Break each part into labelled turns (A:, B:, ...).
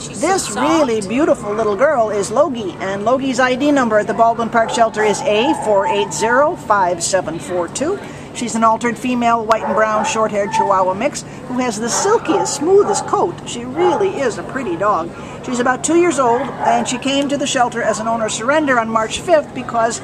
A: She's
B: This
A: so
B: really beautiful little girl is Logi, and Logi's ID number at the Baldwin Park Shelter is A4805742. She's an altered female, white and brown, short-haired Chihuahua mix who has the silkiest, smoothest coat. She really is a pretty dog. She's about two years old, and she came to the shelter as an owner surrender on March 5th because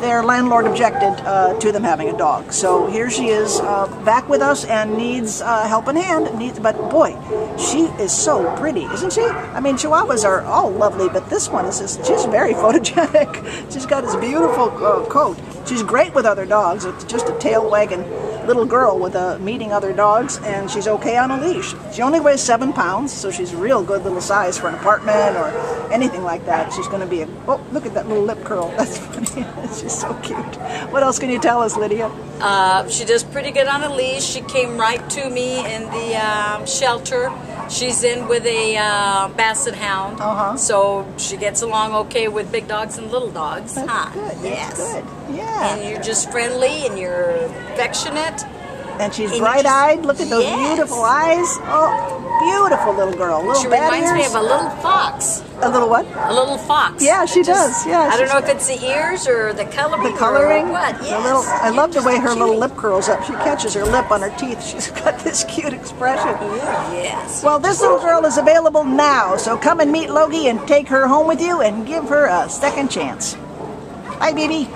B: their landlord objected uh, to them having a dog. So here she is, uh, back with us, and needs uh, help in hand. Needs, but boy, she is so pretty, isn't she? I mean, Chihuahuas are all lovely, but this one is just, she's very photogenic. she's got this beautiful uh, coat. She's great with other dogs. It's just a tail wagging little girl with uh, meeting other dogs, and she's okay on a leash. She only weighs seven pounds, so she's a real good little size for an apartment or anything like that. She's going to be a. Oh, look at that little lip curl. That's funny. she's so cute. What else can you tell us, Lydia?
A: Uh, she does pretty good on a leash. She came right to me in the um, shelter. She's in with a uh, basset hound,
B: Uh-huh.
A: so she gets along okay with big dogs and little dogs.
B: That's
A: huh?
B: good. That's
A: Yes.
B: good. Yeah.
A: And you're just friendly and you're affectionate.
B: And she's
A: And
B: bright-eyed. Look at those
A: Yes.
B: beautiful eyes. Oh, beautiful little girl. Little
A: She reminds me of a little fox.
B: a little what?
A: A little fox.
B: Yeah, she
A: just-
B: does. Yeah,
A: I don't know if it's the ears or the coloring.
B: The coloring.
A: Or what?
B: The
A: Yes.
B: little, I love the way her little lip curls up. She catches her lip on her teeth. She's got this cute expression.
A: Oh, yes.
B: Well, this little girl is available now, so come and meet Logi and take her home with you and give her a second chance. Bye, baby.